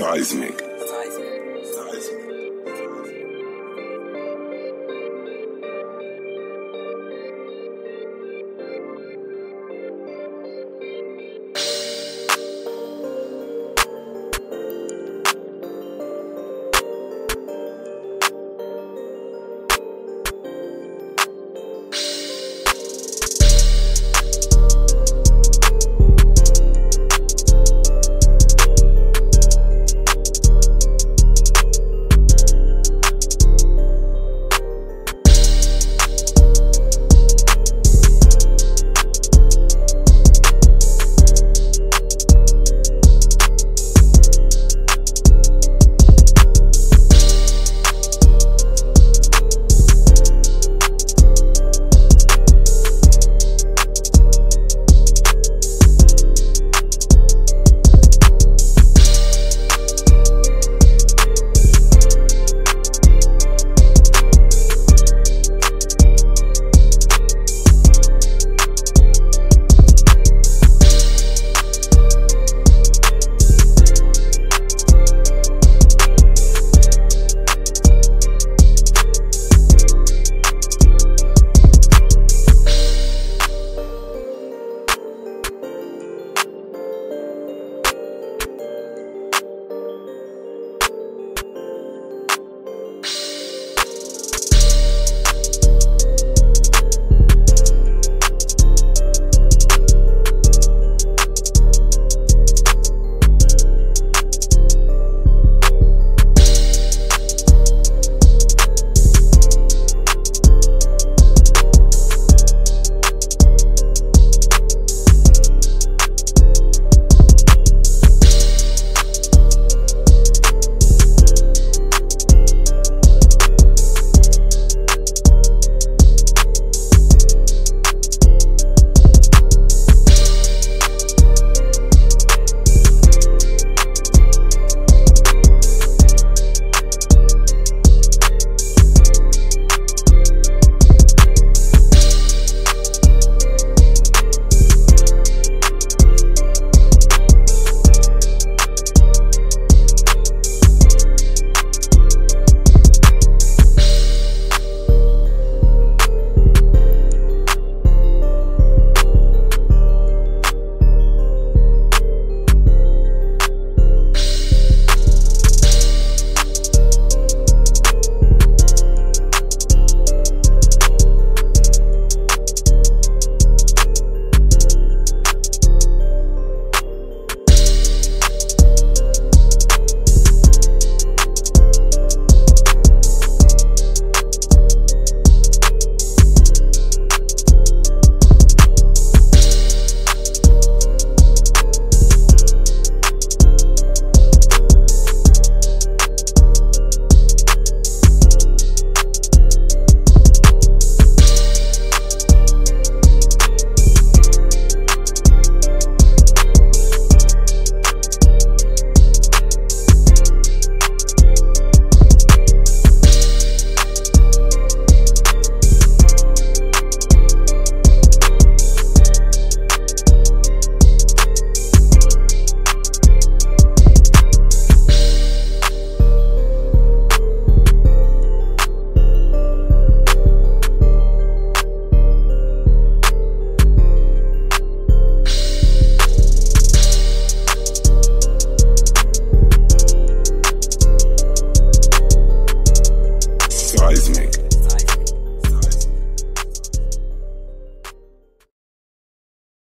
Seismic.